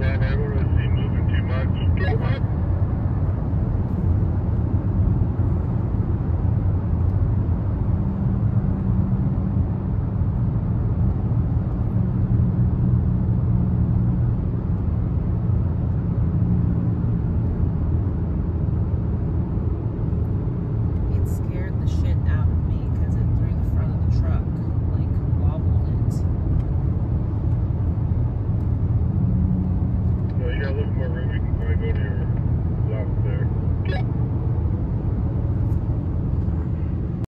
man. I don't really see moving too much. Look for where we can probably go to